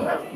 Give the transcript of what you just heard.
Go.